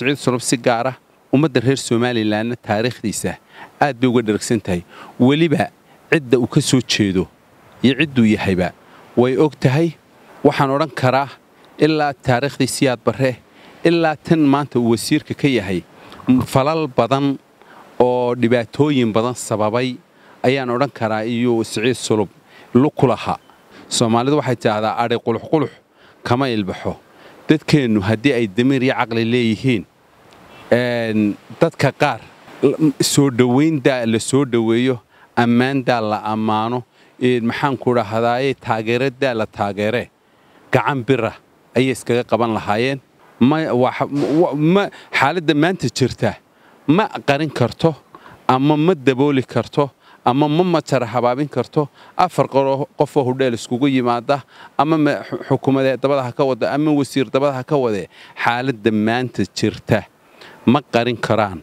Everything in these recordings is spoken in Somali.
siciid sulub si gaara ummadda reer somalilanna taariikhdiisa aad bay uga dharagsan tahay weliba cidda uu ka soo jeedo iyo cidduu yahayba way og tahay. Waxaan odhan karaa ilaa taariikhdii siyaad barre ilaa tan maanta uu wasiirka ka yahay falal badan oo dhibaatooyin badan sababay ayaan odhan karaa iyo siciid sulub luku laha soomaalidu waxay tidhaahdaa adhi quluxqulux kama ilbaxo. Dadkeennu haddii ay damiir iyo caqli leeyihiin dadka qaar soo dhowayndaa la soo dhoweeyo ammaandaa la ammaano maxaanku dhahdaayey taageeradaa la taageere. Gacan bira ayay iskaga qaban lahaayeen. Xaaladda maanta jirta. Ma qarin karto ama ma dabooli karto ama ma matara habaabin karto. Afar qofoo hudheel iskugu yimaada ama xukuumadee dabada ha ka wada ama wasiir dabada ha ka wadee xaaladda maanta jirta ma qarin karaan.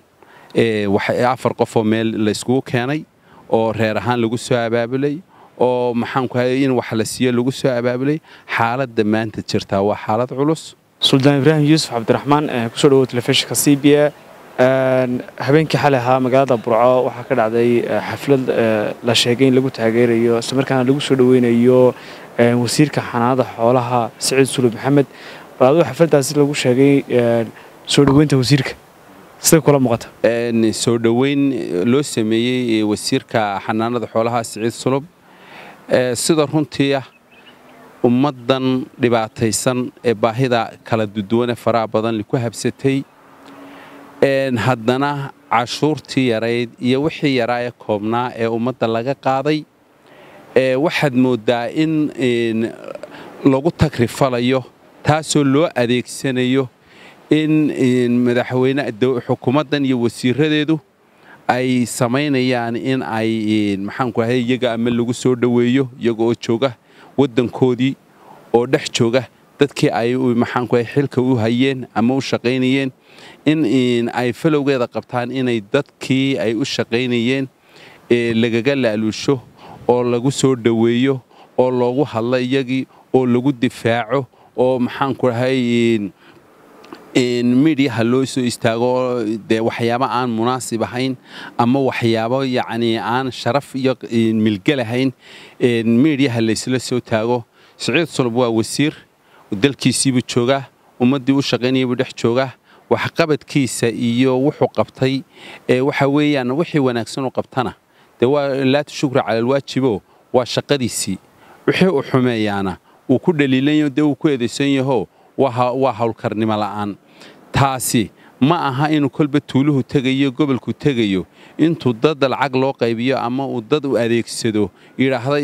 Afar qofoo meel la iskugu keenay oo reer ahaan lagu soo abaabulay oo maxaanku in wax la siiyo lagu soo abaabulay xaaladda maanta jirtaa. Waa xaalad culus. Suldaan ibraahim yuusuf cabdiraxmaan ku soo dhawow telefishinka c b a habeenkii xalay ahaa magaalada burco waxaa ka dhacday xaflad la sheegay in lagu taageerayo islamarkaana lagu soo dhoweynayo wasiirka xanaanada xoolaha siciid sulub maxamed. Bal aduu xafladdaasi lagu sheegay soo dhoweynta wasiirka soo dhoweyn loo sameeyey wasiirka xanaanada xoolaha siciid sulub. Sida runtii ah ummaddan dhibaataysan ee baahida kala duduwane faraha badan ku habsatay. Haddana cashuurtii yarayd iyo wixii yaraa ee koobnaa ee ummadda laga qaaday. Waxaad mooddaa in lagu tagrifalayo taasoo loo adeegsanayo in madaxweyne xukuumaddan iyo wasiiradeedu ay samaynayaan in ay maxaanku ahay iyaga ama lagu soo dhoweeyo iyaga oo jooga waddankoodii oo dhex jooga dadkii ay maxaanku ahay xilka u hayeen ama u shaqaynayeen in ay falowgeeda qabtaan inay dadkii ay u shaqaynayeen lagaga laaluusho oo lagu soo dhoweeyo oo loogu hadlo iyagii oo lagu difaaco oo maxaanku ahay midiyaha loo soo istaago dee waxyaabo aan munaasib ahayn ama waxyaabo yacnii aan sharaf iyo milgelahayn midiyaha laysla soo taago. Siciid sulub waa wasiir dalkiisiibuu joogaa ummaddii u shaqaynayabuu dhex joogaa waxqabadkiisa iyo wuxuu qabtay waxa weeyaan wixii wanaagsan u qabtana. Dee waa laatu shukra cala alwaajibo waa shaqadiisii. Wixii uu xumeeyaana wuu ku dhaliilanyaho dee wuu ku eedaysan yaho waa howlkarnimo la'aan taasi ma aha inuu kolba tuuluhu tegayo gobolku tegayo intuu dad lacag loo qaybiyo ama uu dad u adeegsado yidhaahda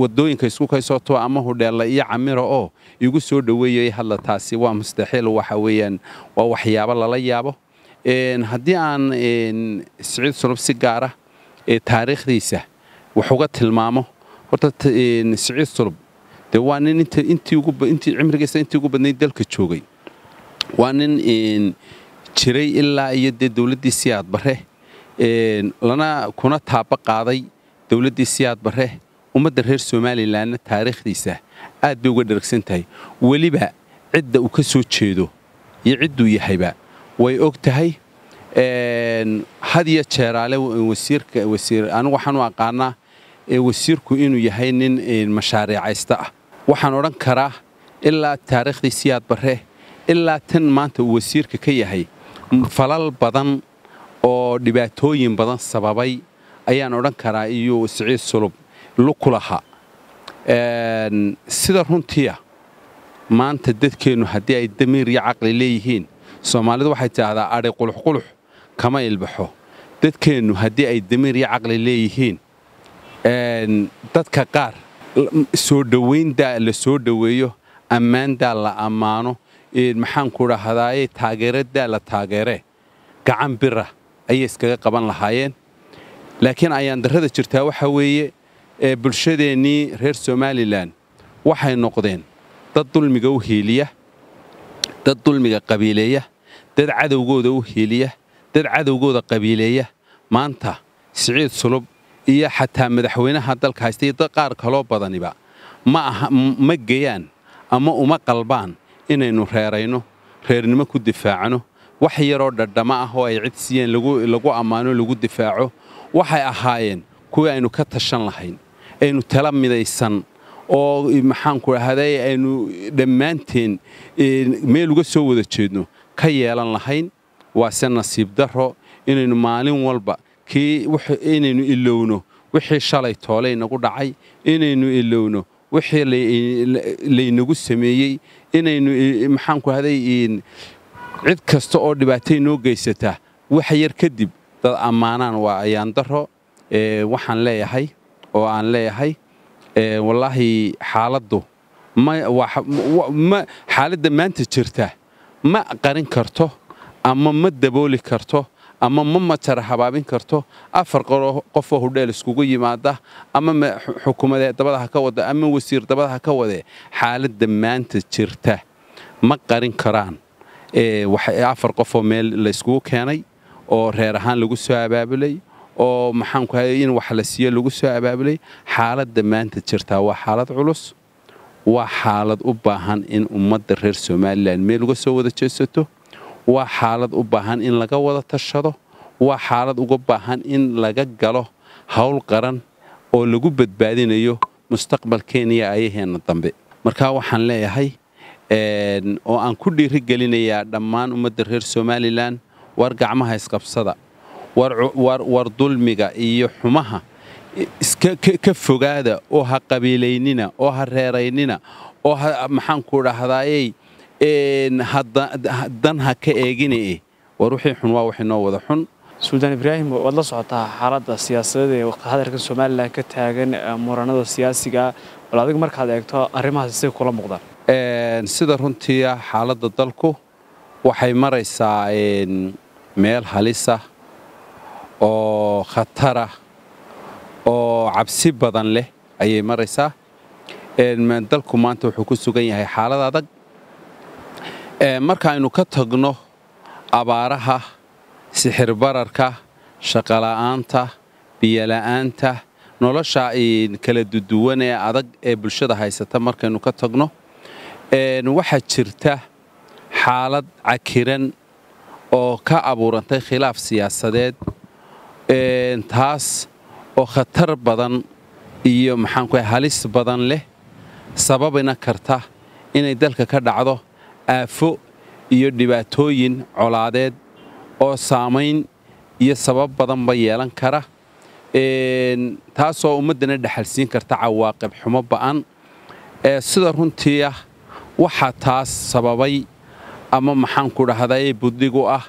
waddooyinka isku kaysooto ama hudheella iyo camira oo igu soo dhoweeyay hadla taasi. Waa mustaxiil waxa weeyaan waa waxyaabo lala yaabo. Haddii aan siciid sulub si gaara ee taariikhdiisa wax uga tilmaamo horta siciid sulub dee waa nin intii cimrigiisa intii ugu badnayd dalka joogay waa nin jiray ilaa iyo dee dowladdii siyaad barre lana kuna taaba qaaday dowladdii siyaad barre ummadda reer somalilanna taariikhdiisa aad bay uga dharagsan tahay weliba cidda uu ka soo jeedo iyo cidduu yahayba way og tahay. Had iyo jeeraale anigu waxaan u aqaanaa wasiirku inuu yahay nin mashaariicaysta ah. Waxaan odhan karaa ilaa taariikhdii siyaad barre ilaa tan maanta uu wasiirka ka yahay falal badan oo dhibaatooyin badan sababay ayaan odhan karaa iyo siciid sulub luku laha sida runtiia maanta dadkeennu haddii ay damiir iyo caqli leeyihiin soomaalidu waxay tidhaahdaa adhi quluxqulux kama ilbaxo. Dadkeennu haddii ay damiir iyo caqli leeyihiin dadka qaar soo dhowayndaa la soo dhoweeyo ammaandaa la ammaano maxaanku dhahdaayey taageeradaa la taageere gacan bira ayay iskaga qaban lahaayeen laakiin ayaan darrada jirtaa waxaa weeye bulshadeennii reer somalilan waxay noqdeen dad dulmiga u hiiliya dad dulmiga qabiileeya dad cadowgooda u hiiliya dad cadowgooda qabiileeya maanta siciid sulub iyo xataa madaxweynaha dalka haysta iyo dad qaar kaloo badaniba ma geyaan ama uma qalbaan inaynu reerayno reernimo ku difaacno. Wax yaroo dhadhama ah oo ay cid siiyeen lagu ammaano lagu difaaco waxay ahaayeen kuwii aynu ka tashan lahayn aynu tala midaysan oo maxaanku dhahday aynu dhammaanteen meel uga soo wada jeedno ka yeelan lahayn. Waase nasiib darro inaynu maalin walba kii inaynu ilowno wixii shalay toole inagu dhacay inaynu ilowno wixii laynagu sameeyey inaynu maxaanku dhahday cid kasta oo dhibaatay noo geysataa wax yar kadib dad ammaanaan waa ayaan darro waxaan leeyahay oo aan leeyahay wallaahi xaaladdu xaaladda maanta jirta ma qarin karto ama ma dabooli karto ama ma matara habaabin karto. Afar qofoo hudheel iskugu yimaada. Ama xukuumadee dabada ha ka wada ama wasiir dabada ha ka wadee xaaladda maanta jirta. Ma qarin karaan. Afar qofoo meel layskugu keenay oo reer ahaan lagu soo abaabulay oo maxaanku in wax la siiyo lagu soo abaabulay. Xaaladda maanta jirtaa waa xaalad culus. Waa xaalad u baahan in ummadda reer somalilan meel uga soo wada jeesato waa xaalad u baahan in laga wada tashado waa xaalad uga baahan in laga galo howl qaran oo lagu badbaadinayo mustaqbalkeeniya ayaheenna dambe. Markaa waxaan leeyahay oo aan ku dhiirigelinayaa dhammaan ummadda reer somalilan war gacmaha isqabsada war dulmiga iyo xumaha ka fogaada oo ha qabiilaynina oo ha reeraynina oo maxaanku dhahdaayey dan ha ka eegine war wixii xun waa wixii noo wada xun. Suldaan ibraahim waad la socotaa xaaladda siyaasadeed ee waqtihadarka somalilan ka taagan muranada siyaasiga. Bal adiga markaad eegto arrimahaas say kula muuqdaan. Sida runtiia xaaladda dalku waxay maraysaa meel halisa oo khatara oo cabsi badan leh ayay maraysaa. Dalku maanta wuxuu ku sugan yahay xaalad adag markaaynu ka tagno abaaraha sixir bararka shaqola'aanta biyola'aanta nolosha kala duduwan ee adag ee bulshada haysata markaynu ka tagno. Waxaa jirta xaalad cakiran oo ka abuurantay khilaaf siyaasadeed taas oo khatar badan iyo maxaanku halis badan leh sababina karta inay dalka ka dhacdo aafo iyo dhibaatooyin colaadeed oo saamayn iyo sabab badanba yeelan kara. Taasoo ummaddana dhexalsiin karta cawaaqib xumo ba'an. Sida runtii ah waxaa taas sababay ama maxaanku dhahday buddigu ah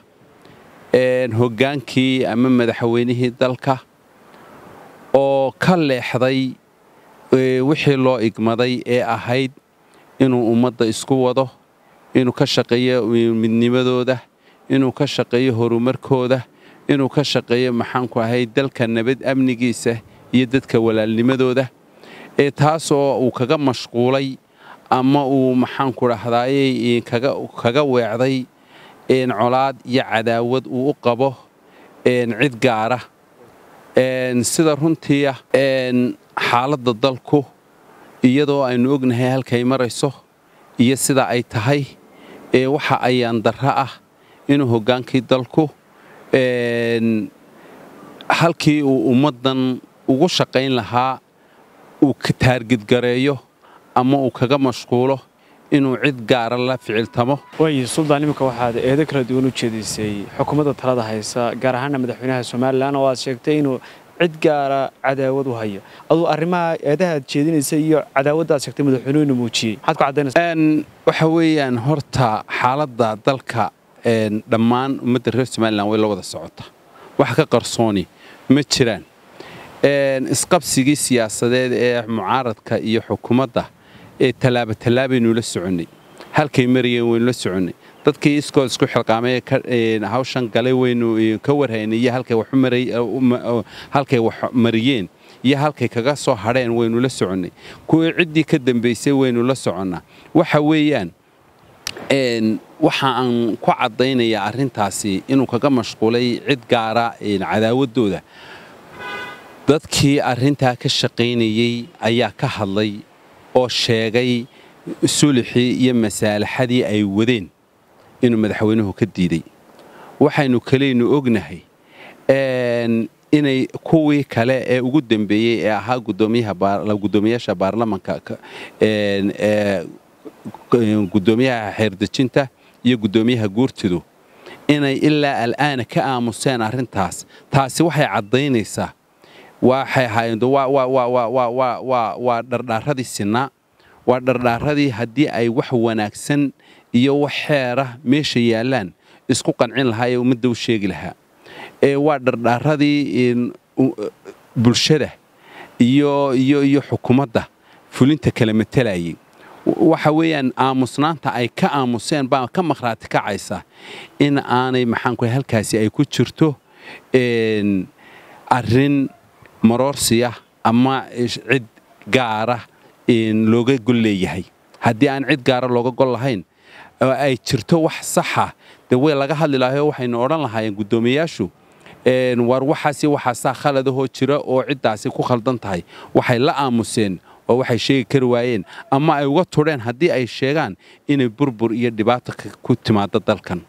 hoggaankii ama madaxweynihii dalka oo ka leexday wixii loo igmaday ee ahayd inuu ummadda isku wado inuu ka shaqeeyo midnimadooda inuu ka shaqeeyo horumarkooda inuu ka shaqeeyo maxaanku ahay dalka nabad amnigiisa iyo dadka walaalnimadooda ee taasoo uu kaga mashquulay ama uu maxaanku dhahdaayey kaga weecday colaad iyo cadaawad uu u qabo cid gaara sida runtiia xaaladda dalku iyadoo aynu ognahay halkay marayso iyo sida ay tahay waxa ayaan darro ah inuu hoggaankii dalku halkii uu ummaddan ugu shaqayn lahaa uu taargidgareeyo ama uu kaga mashquulo inuu cid gaara la ficiltamo. Waayo suldaan iminka waxaad eedo kala duwan u jeedisay xukuumadda talada haysa gaar ahaana madaxweynaha somalilan oo aad sheegtay inuu cid gaara cadaawad u hayo. Aduu arrimaha eedaha jeedinaysa iyo cadaawadda aad sheegtay madaxweynuhu inuu muujiyey. Waxa weeyaan horta xaaladda dalka dhammaan ummadda reer somalilan way la wada socota wax ka qarsooni ma jiraan. Isqabsigii siyaasadeed ee mucaaradka iyo xukuumadda ee tallaaba tallaabaynu la soconnay halkay marayeen waynu la soconnay dadkii iskool isku xilqaamay hawshan galay waynu ka warhaynay iyo halkay wax mariyeen iyo halkay kaga soo hadheen waynu la soconnay kuwii ciddii ka dambaysay waynu la soconnaa. Waxa weeyaan waxa aan ku caddaynayaa arrintaasi inuu kaga mashquulay cid gaara cadaawaddooda. Dadkii arrintaa ka shaqaynayey ayaa ka hadlay oo sheegay sulixii iyo masaalaxadii ay wadeen inuu madaxweynuhu ka diiday waxaynu kaleynu ognahay inay kuwii kale ee ugu dambeeyey ee ahaa gudoomiyaasha baarlamanka gudoomiyaha xeerdejinta iyo gudoomiyaha guurtidu inay ilaa al'aana ka aamuseen arrintaas. Taasi waxay caddaynaysaa waxay ahaayeen waa dhardhaaradii sinaa waa dhardhaaradii haddii ay wax wanaagsan iyo wax xeera meesha yaallaan isku qancin lahaa ee ummadda u sheegi lahaa. Waa dhardhaaradii bulshada iyo iyo iyo xukuumadda fulinta kala matelayay waxa weeyaan aamusnaanta ay ka aamuseen baa ka maqhraati kacaysa in aanay maxaanku halkaasi ay ku jirto arrin maroorsiya ama cid gaara looga gol leeyahay. Haddii aan cid gaara looga gol lahayn oo ay jirto wax saxa. Dee way laga hadli lahayo waxaynu odhan lahaayeen guddoomiyayaashu war waxaasi waxaasaa khaladahoo jira oo ciddaasi ku khaldan tahay. Waxay la aamuseen oo waxay sheegi kari waayeen. Ama ay uga tudheen haddii ay sheegaan inay burbur iyo dhibaato ku timaado dalkan